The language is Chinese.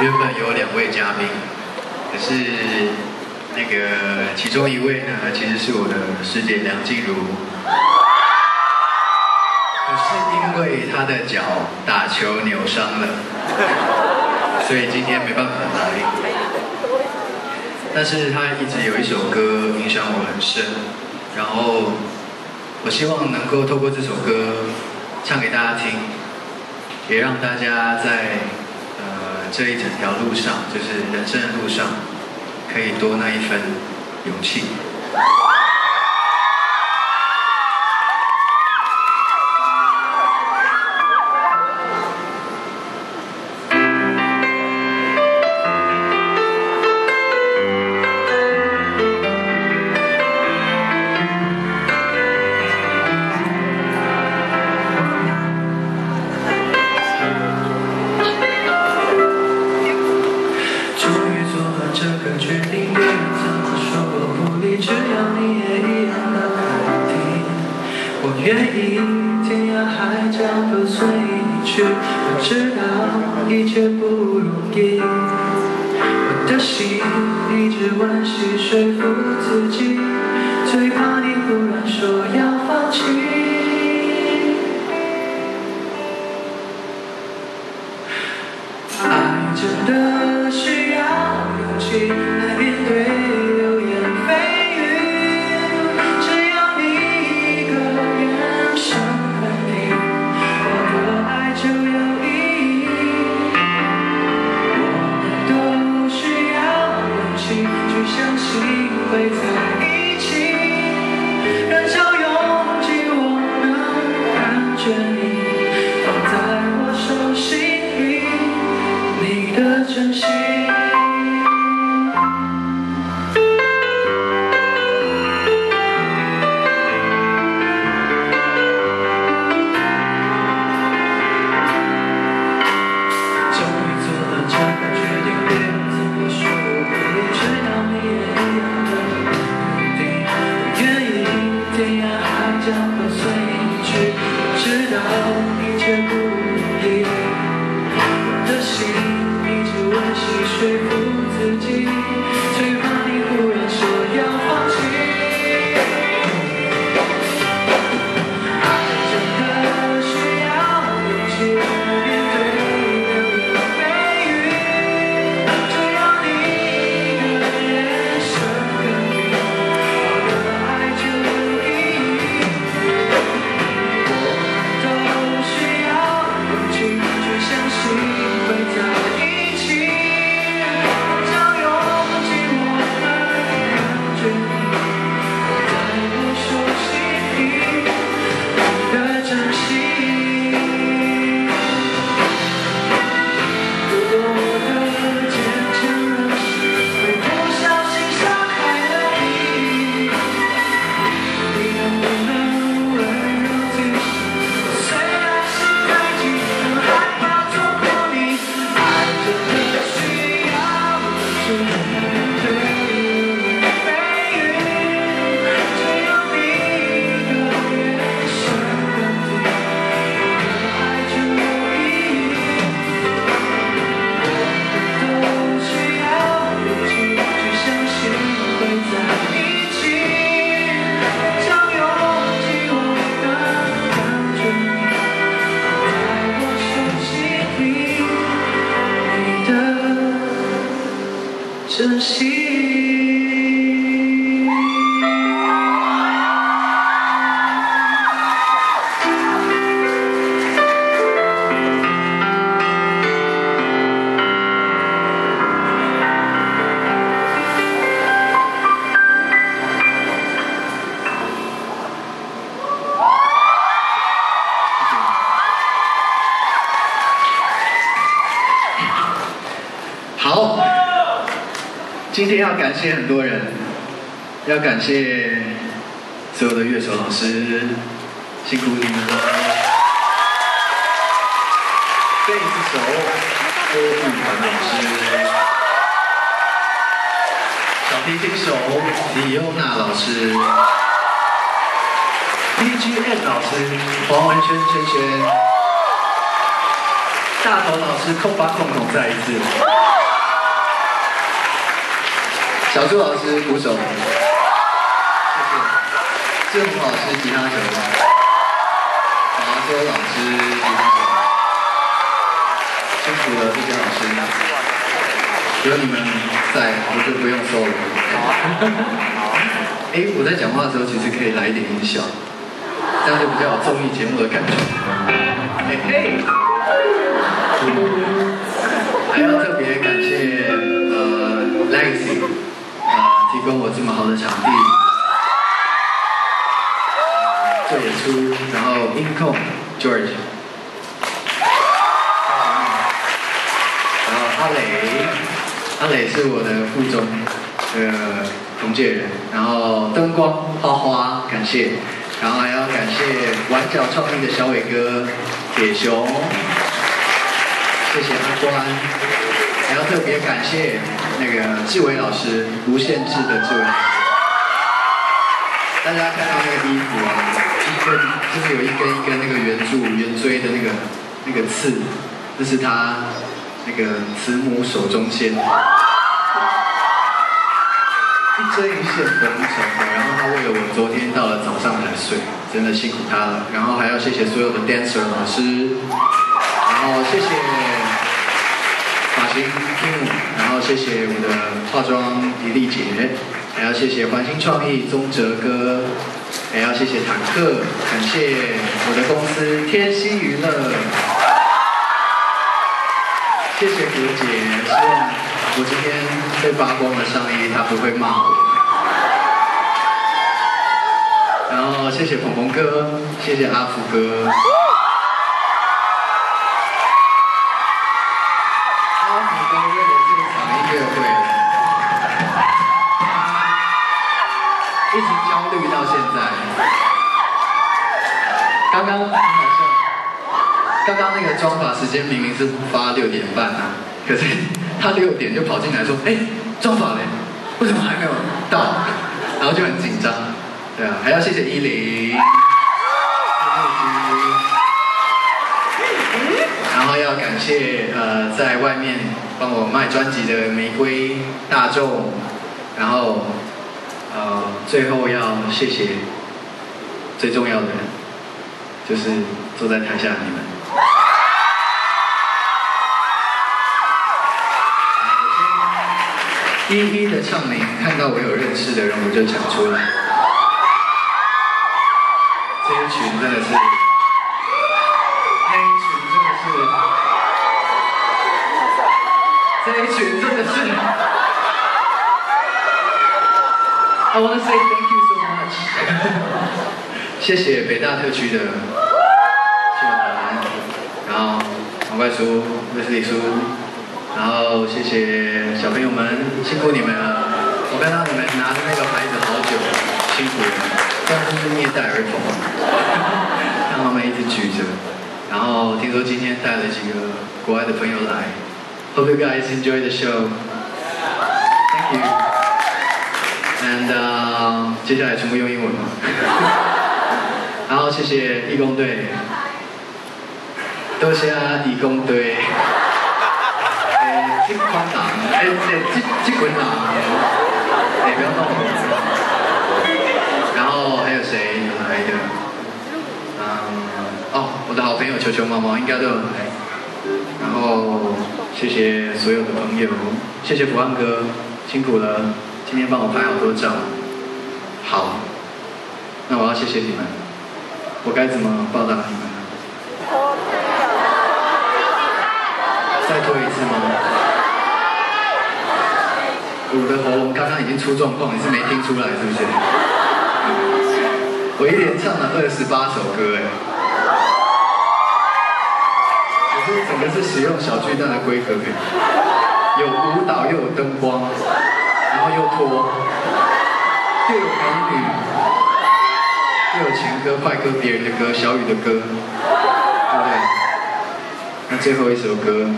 原本有两位嘉宾，可是那个其中一位呢，其实是我的师姐梁静茹，可是因为她的脚打球扭伤了，所以今天没办法来。但是她一直有一首歌影响我很深，然后我希望能够透过这首歌唱给大家听，也让大家在这一整条路上，就是人生的路上，可以多那一份勇气。我知道一切不容易。我的心一直温习说服自己，最怕你忽然说你今天要感谢很多人，要感谢所有的乐手老师，辛苦你们了。贝斯手郭富团老师，小提琴手李优娜老师，BGM 老师黄文轩轩轩。大头老师空吧空空再一次。小朱老师鼓手，谢谢。志宏老师吉他手，华州老师吉他手，辛苦了这些老师。有你们在，我就不用收了。哎，我在讲话的时候其实可以来一点音效，这样就比较有综艺节目的感觉。嘿嘿。供我这么好的场地。做演出，然后音控 George，然后阿磊，阿磊是我的附中的同届人，然后灯光花花感谢，然后还要感谢玩角创意的小伟哥铁熊。谢谢阿关，还要特别感谢那个志伟老师，无限制的志伟。大家看到那个衣服啊，一根就是有一根一根那个圆柱圆锥的那个那个刺，这是他那个慈母手中线，一针一线缝成的。然后他为了我昨天到了早上才睡，真的辛苦他了。然后还要谢谢所有的 dancer 老师。然后谢谢发型 Kim，然后谢谢我的化妆李丽姐，还要谢谢环星创意宗哲哥，还要谢谢坦克，感谢我的公司天熙娱乐，谢谢葛姐，希望我今天被扒光的上衣，她不会骂我。然后谢谢鹏鹏哥，谢谢阿福哥。刚刚很好笑，刚刚那个妆发时间明明是发六点半啊，可是他六点就跑进来说：“哎，妆发嘞，为什么还没有到？”然后就很紧张。对啊，还要谢谢依林。然后要感谢呃在外面帮我卖专辑的玫瑰大众，然后呃最后要谢谢最重要的人，就是坐在台下的你们。一一的唱名，看到我有认识的人，我就讲出来。这一群真的是。这一群真的是，I wanna say thank you so much。谢谢北大特区的谢文然后黄外叔、威斯利叔，然后谢谢小朋友们，辛苦你们了。我看到你们拿着那个牌子好久，辛苦了，这样真是虐待儿童。让他们一直举着，然后听说今天带了几个国外的朋友来。Hope you guys enjoy the show. Thank you. And、接下来全部用英文？然后谢谢义工队，多谢义工队。诶，这款人，诶，这这这群人，诶，不要动。然后还有谁来的？嗯，哦，我的好朋友球球猫猫应该都有来。然后谢谢所有的朋友，谢谢福安哥，辛苦了，今天帮我拍好多照。好，那我要谢谢你们，我该怎么报答你们呢？再拖一次吗？我的喉咙刚刚已经出状况，你是没听出来是不是？我一连唱了二十八首歌哎。整个是使用小巨蛋的规格，有舞蹈又有灯光，然后又拖，又有美女，又有情歌、快歌、别人的歌、小雨的歌，对不对？那最后一首歌。